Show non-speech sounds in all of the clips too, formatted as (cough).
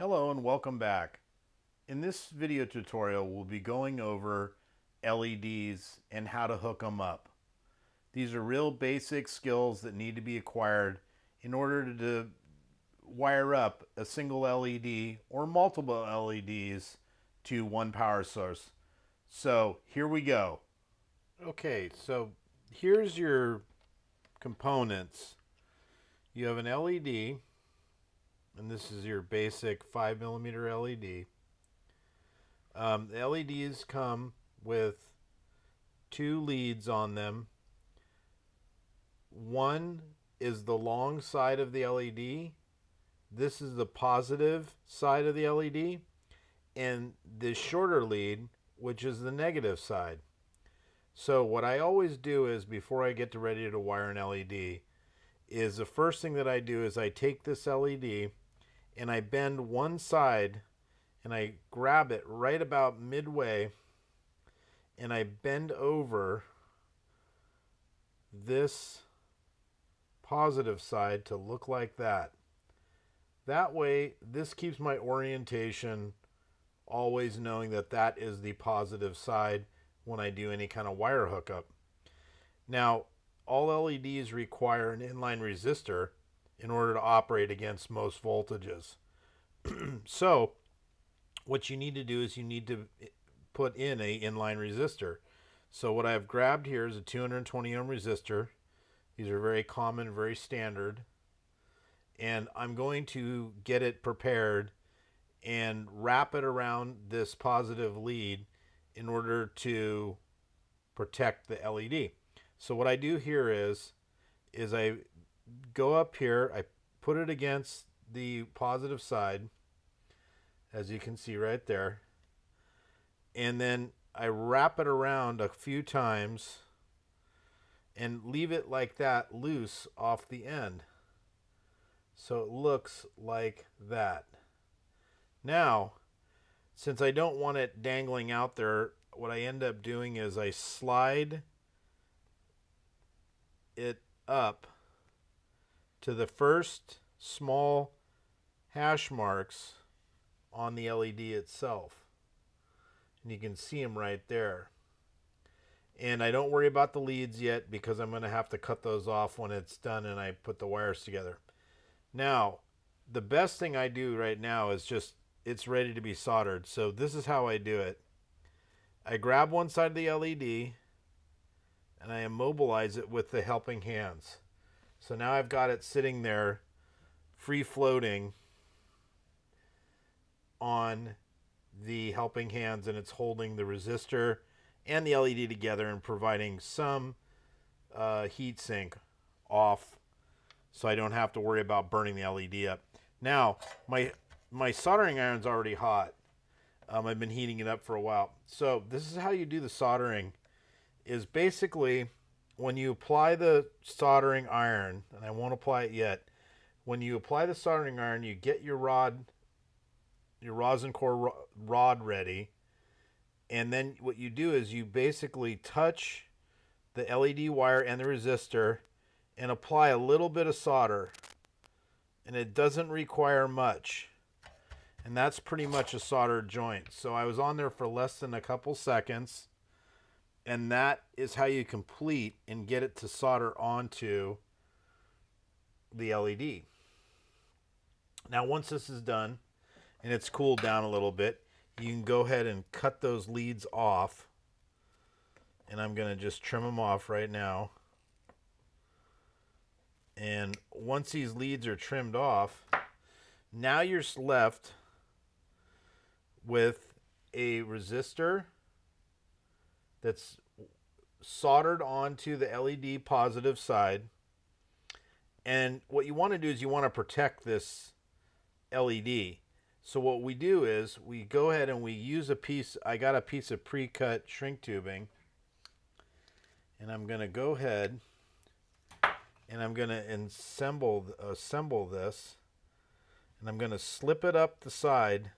Hello and welcome back. In this video tutorial, we'll be going over LEDs and how to hook them up. These are real basic skills that need to be acquired in order to wire up a single LED or multiple LEDs to one power source. So here we go. Okay, so here's your components. You have an LED, and this is your basic 5 millimeter LED. Um, the LEDs come with two leads on them. One is the long side of the LED. This is the positive side of the LED. And the shorter lead, which is the negative side. So what I always do is before I get to ready to wire an LED is the first thing that I do is I take this LED and I bend one side and I grab it right about midway and I bend over this positive side to look like that. That way, this keeps my orientation always knowing that that is the positive side when I do any kind of wire hookup. Now, all LEDs require an inline resistor in order to operate against most voltages. (clears throat) so, what you need to do is you need to put in a inline resistor. So what I've grabbed here is a 220 ohm resistor. These are very common, very standard. And I'm going to get it prepared and wrap it around this positive lead in order to protect the LED. So what I do here is, is I go up here, I put it against the positive side, as you can see right there, and then I wrap it around a few times and leave it like that loose off the end. So it looks like that. Now, since I don't want it dangling out there, what I end up doing is I slide it up to the first small hash marks on the LED itself. And you can see them right there. And I don't worry about the leads yet because I'm going to have to cut those off when it's done and I put the wires together. Now, the best thing I do right now is just it's ready to be soldered. So this is how I do it. I grab one side of the LED and I immobilize it with the helping hands. So now I've got it sitting there free floating on the helping hands and it's holding the resistor and the LED together and providing some uh, heat sink off so I don't have to worry about burning the LED up. Now, my my soldering iron's already hot. Um, I've been heating it up for a while. So this is how you do the soldering is basically when you apply the soldering iron, and I won't apply it yet, when you apply the soldering iron, you get your rod, your rosin core rod ready, and then what you do is you basically touch the LED wire and the resistor and apply a little bit of solder. And it doesn't require much. And that's pretty much a soldered joint. So I was on there for less than a couple seconds and that is how you complete and get it to solder onto the LED. Now once this is done and it's cooled down a little bit, you can go ahead and cut those leads off. And I'm going to just trim them off right now. And once these leads are trimmed off, now you're left with a resistor that's soldered onto the LED positive side. And what you want to do is you want to protect this LED. So what we do is we go ahead and we use a piece, I got a piece of pre-cut shrink tubing. And I'm going to go ahead and I'm going to assemble, assemble this. And I'm going to slip it up the side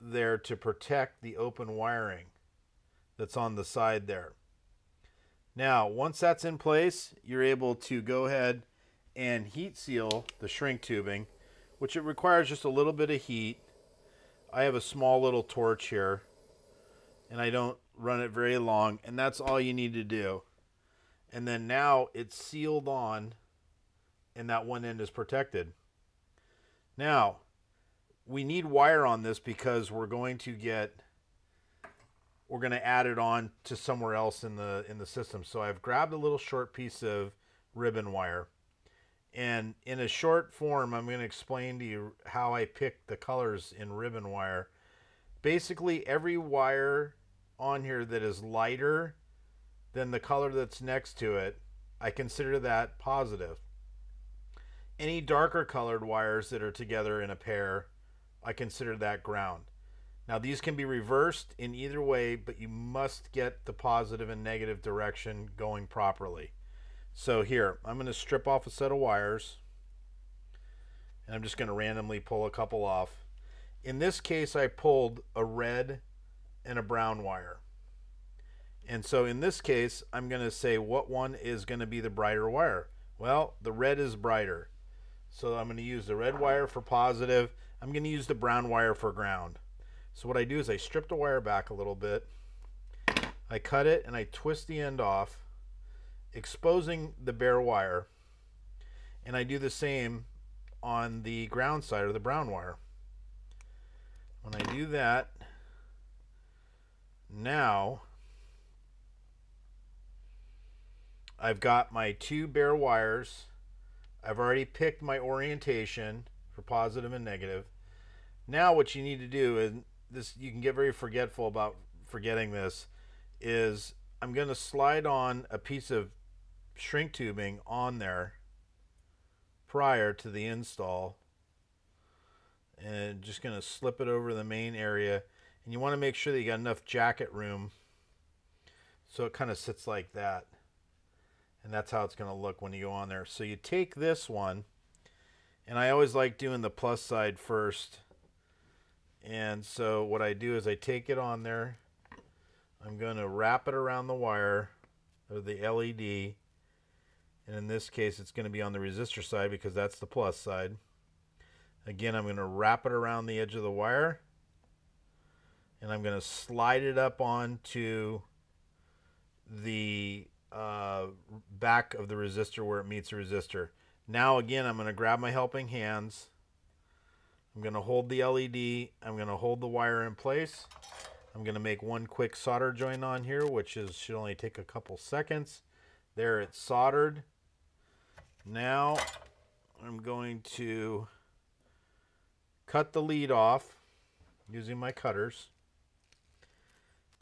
there to protect the open wiring that's on the side there. Now, once that's in place, you're able to go ahead and heat seal the shrink tubing, which it requires just a little bit of heat. I have a small little torch here, and I don't run it very long, and that's all you need to do. And then now it's sealed on, and that one end is protected. Now, we need wire on this because we're going to get we're going to add it on to somewhere else in the in the system. So I've grabbed a little short piece of ribbon wire. And in a short form, I'm going to explain to you how I pick the colors in ribbon wire. Basically, every wire on here that is lighter than the color that's next to it, I consider that positive. Any darker colored wires that are together in a pair, I consider that ground. Now these can be reversed in either way, but you must get the positive and negative direction going properly. So here, I'm going to strip off a set of wires. And I'm just going to randomly pull a couple off. In this case, I pulled a red and a brown wire. And so in this case, I'm going to say what one is going to be the brighter wire. Well, the red is brighter. So I'm going to use the red wire for positive. I'm going to use the brown wire for ground. So what I do is I strip the wire back a little bit. I cut it and I twist the end off, exposing the bare wire. And I do the same on the ground side or the brown wire. When I do that, now I've got my two bare wires. I've already picked my orientation for positive and negative. Now what you need to do, this you can get very forgetful about forgetting this, is I'm going to slide on a piece of shrink tubing on there prior to the install and just going to slip it over the main area and you want to make sure that you got enough jacket room so it kind of sits like that and that's how it's going to look when you go on there. So you take this one, and I always like doing the plus side first. And so what I do is I take it on there. I'm going to wrap it around the wire of the LED. And in this case, it's going to be on the resistor side because that's the plus side. Again, I'm going to wrap it around the edge of the wire. And I'm going to slide it up onto the uh, back of the resistor where it meets the resistor. Now again, I'm going to grab my helping hands. I'm going to hold the LED. I'm going to hold the wire in place. I'm going to make one quick solder joint on here, which is should only take a couple seconds. There it's soldered. Now I'm going to cut the lead off using my cutters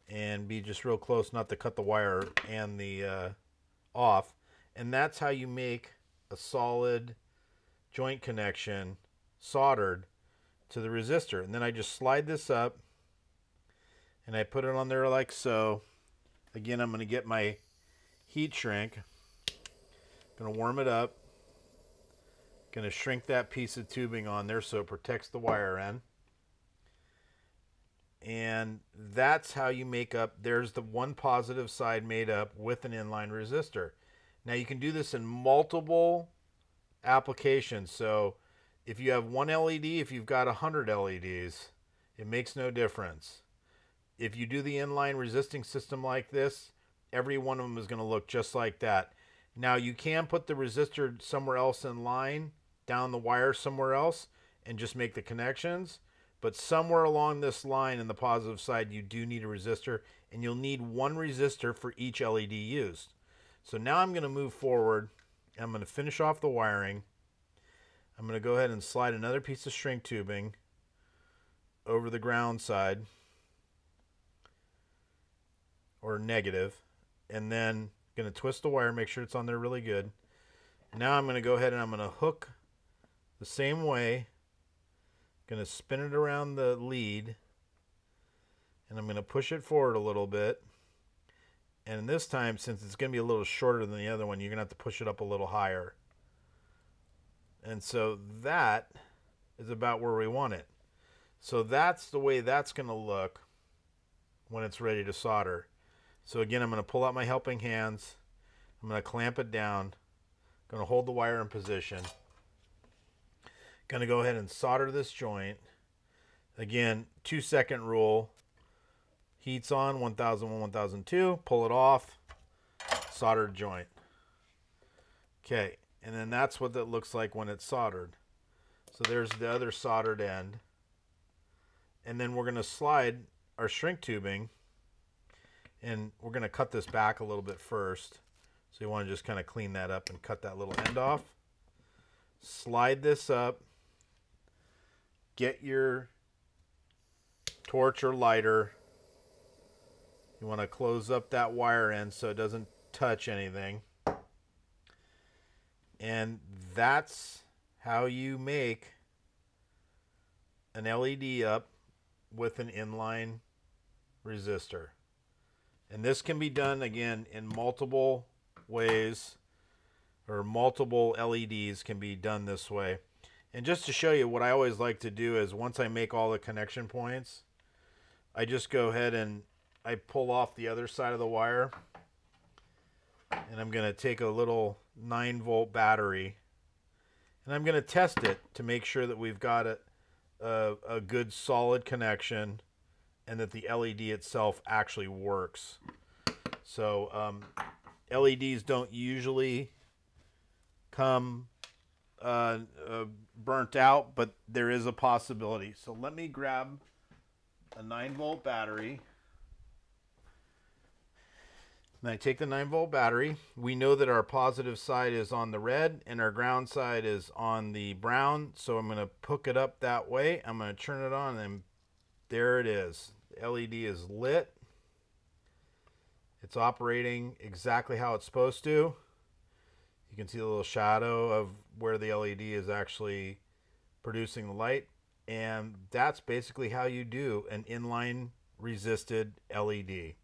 and be just real close not to cut the wire and the uh, off and that's how you make a solid joint connection soldered to the resistor. And then I just slide this up and I put it on there like so. Again I'm going to get my heat shrink. Going to warm it up. Going to shrink that piece of tubing on there so it protects the wire end and that's how you make up there's the one positive side made up with an inline resistor. Now you can do this in multiple applications. So if you have one led if you've got 100 leds it makes no difference if you do the inline resisting system like this every one of them is going to look just like that now you can put the resistor somewhere else in line down the wire somewhere else and just make the connections but somewhere along this line in the positive side, you do need a resistor, and you'll need one resistor for each LED used. So now I'm going to move forward. I'm going to finish off the wiring. I'm going to go ahead and slide another piece of shrink tubing over the ground side or negative and then going to twist the wire make sure it's on there really good now I'm going to go ahead and I'm going to hook the same way going to spin it around the lead and I'm going to push it forward a little bit. And this time, since it's going to be a little shorter than the other one, you're going to have to push it up a little higher. And so that is about where we want it. So that's the way that's going to look when it's ready to solder. So again, I'm going to pull out my helping hands. I'm going to clamp it down. I'm going to hold the wire in position Going to go ahead and solder this joint. Again, two second rule. Heats on 1001, 1002. Pull it off. Soldered joint. Okay, and then that's what it looks like when it's soldered. So there's the other soldered end. And then we're going to slide our shrink tubing and we're going to cut this back a little bit first. So you want to just kind of clean that up and cut that little end off. Slide this up. Get your torch or lighter. You want to close up that wire end so it doesn't touch anything. And that's how you make an LED up with an inline resistor. And this can be done again in multiple ways or multiple LEDs can be done this way. And just to show you what I always like to do is once I make all the connection points, I just go ahead and I pull off the other side of the wire and I'm going to take a little 9 volt battery and I'm going to test it to make sure that we've got a, a, a good solid connection and that the LED itself actually works. So um, LEDs don't usually come uh, uh, burnt out, but there is a possibility. So let me grab a 9 volt battery. And I take the 9 volt battery. We know that our positive side is on the red and our ground side is on the brown. So I'm going to hook it up that way. I'm going to turn it on and there it is. The LED is lit. It's operating exactly how it's supposed to. You can see the little shadow of where the LED is actually producing the light. And that's basically how you do an inline resisted LED.